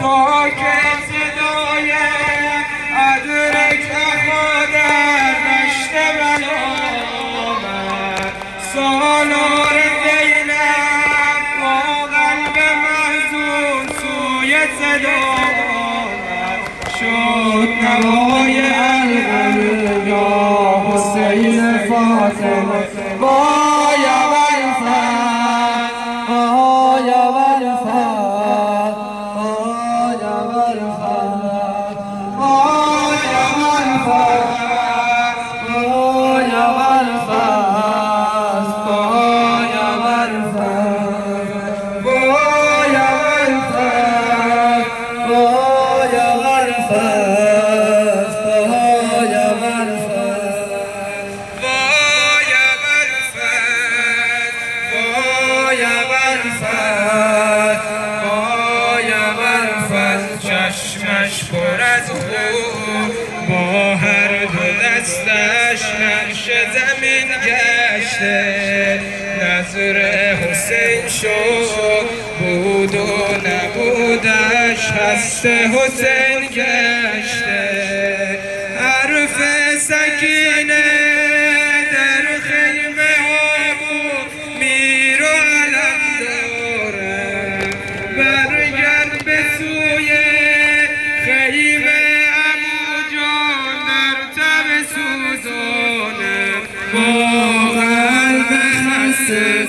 تا که صدای ادرک خودر دشت بلامد سالار زینب قلب محزون سوی صدا شد نوای القلب یا حسین فاطمه چشمش پر از با هر دو دستش نقش زمین گشته نظر حسین شد بود و نبودش هست حسین گشته حرف سکینه با قلب خسته